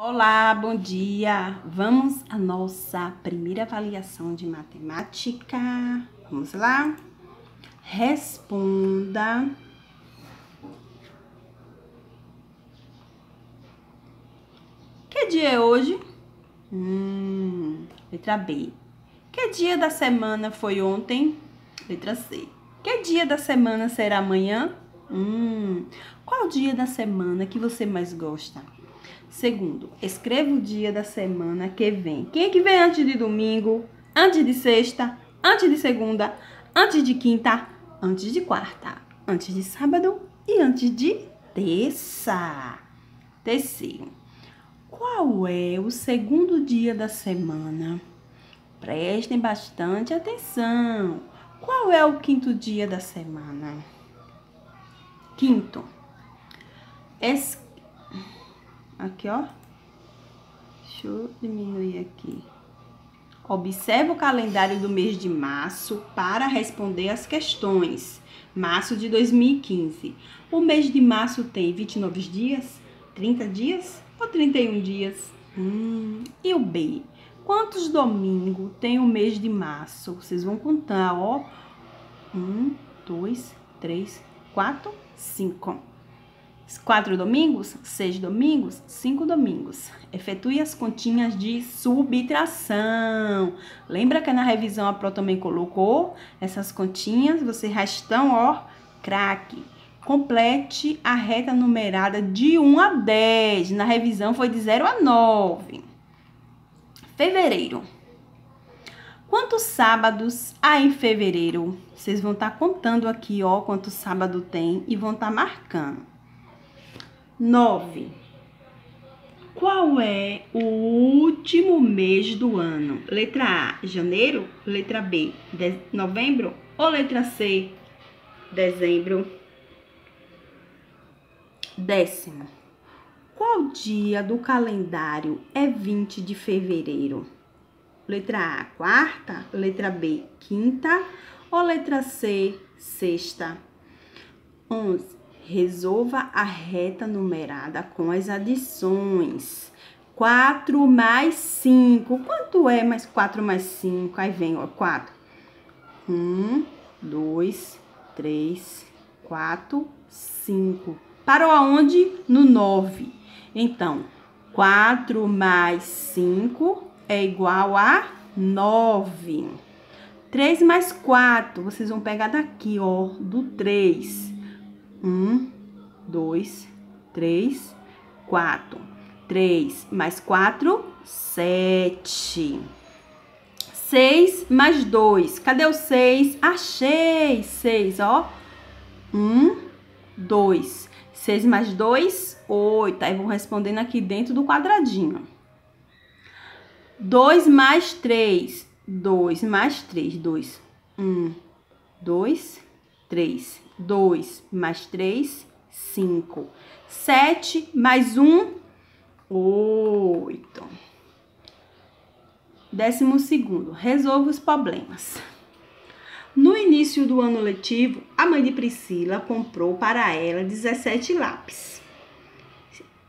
Olá, bom dia! Vamos à nossa primeira avaliação de matemática. Vamos lá? Responda. Que dia é hoje? Hum, letra B. Que dia da semana foi ontem? Letra C. Que dia da semana será amanhã? Hum, qual dia da semana que você mais gosta? Segundo, escreva o dia da semana que vem. Quem é que vem antes de domingo? Antes de sexta? Antes de segunda? Antes de quinta? Antes de quarta? Antes de sábado? E antes de terça? Terceiro, qual é o segundo dia da semana? Prestem bastante atenção. Qual é o quinto dia da semana? Quinto, es Aqui, ó. Deixa eu diminuir aqui. Observe o calendário do mês de março para responder as questões. Março de 2015. O mês de março tem 29 dias, 30 dias ou 31 dias? Hum, e o B? Quantos domingos tem o mês de março? Vocês vão contar, ó. Um, dois, três, quatro, cinco. Quatro domingos, seis domingos, cinco domingos. Efetue as continhas de subtração. Lembra que na revisão a Pro também colocou essas continhas? Você restão, ó, craque. Complete a reta numerada de 1 a 10. Na revisão foi de 0 a 9. Fevereiro. Quantos sábados há em fevereiro? Vocês vão estar tá contando aqui, ó, quantos sábado tem e vão estar tá marcando. 9. Qual é o último mês do ano? Letra A, janeiro. Letra B, novembro. Ou letra C, dezembro? Décimo. Qual dia do calendário é 20 de fevereiro? Letra A, quarta. Letra B, quinta. Ou letra C, sexta? 11. Resolva a reta numerada com as adições. 4 mais 5. Quanto é mais 4 mais 5? Aí vem, ó, 4. 1, 2, 3, 4, 5. Parou aonde? No 9. Então, 4 mais 5 é igual a 9. 3 mais 4, vocês vão pegar daqui, ó, do 3. Um, dois, três, quatro. Três mais quatro, sete. Seis mais dois. Cadê o seis? Achei! Seis, ó. Um, dois. Seis mais dois, oito. Aí vou respondendo aqui dentro do quadradinho. Dois mais três. Dois mais três. Dois. Um, dois, três. 2 mais 3, 5. 7 mais 1, 8. Décimo segundo, resolva os problemas. No início do ano letivo, a mãe de Priscila comprou para ela 17 lápis.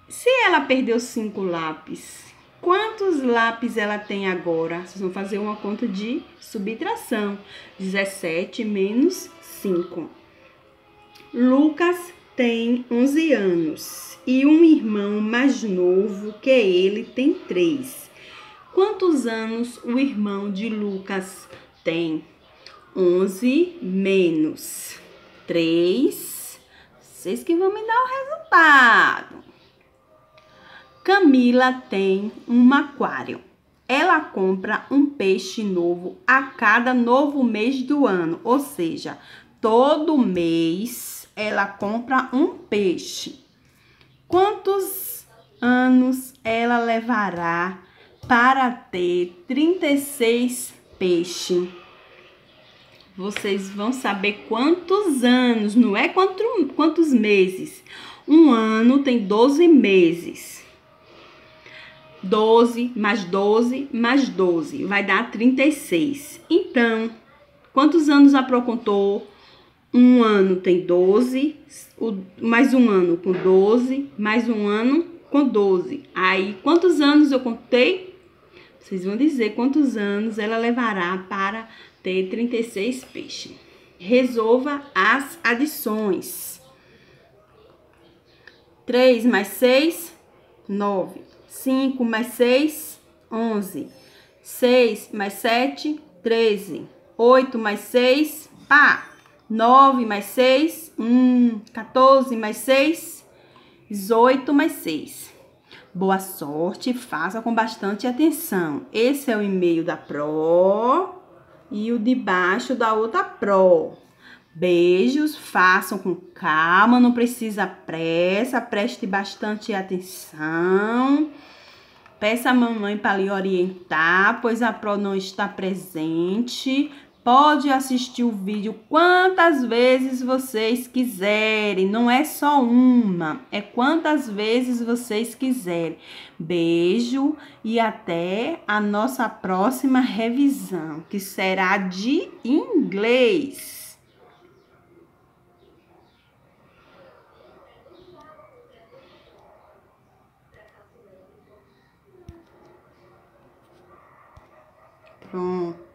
Se ela perdeu 5 lápis, quantos lápis ela tem agora? Vocês vão fazer uma conta de subtração. 17 menos 5. Lucas tem 11 anos e um irmão mais novo que ele tem 3. Quantos anos o irmão de Lucas tem? 11 menos 3. Vocês que vão me dar o resultado. Camila tem um aquário. Ela compra um peixe novo a cada novo mês do ano, ou seja, todo mês ela compra um peixe. Quantos anos ela levará para ter 36 peixes? Vocês vão saber quantos anos, não é quanto, quantos meses. Um ano tem 12 meses. 12 mais 12 mais 12 vai dar 36. Então, quantos anos a Pro contou? Um ano tem 12, o, mais um ano com 12, mais um ano com 12. Aí, quantos anos eu contei? Vocês vão dizer quantos anos ela levará para ter 36 peixes. Resolva as adições. 3 mais 6, 9. 5 mais 6, 11. 6 mais 7, 13. 8 mais 6, pá. 9 mais 6, 1. 14 mais 6, 18 mais 6. Boa sorte, faça com bastante atenção. Esse é o e-mail da Pro e o de baixo da outra Pro. Beijos, façam com calma, não precisa pressa, preste bastante atenção. Peça a mamãe para lhe orientar, pois a Pro não está presente. Pode assistir o vídeo quantas vezes vocês quiserem, não é só uma, é quantas vezes vocês quiserem. Beijo e até a nossa próxima revisão, que será de inglês. 嗯。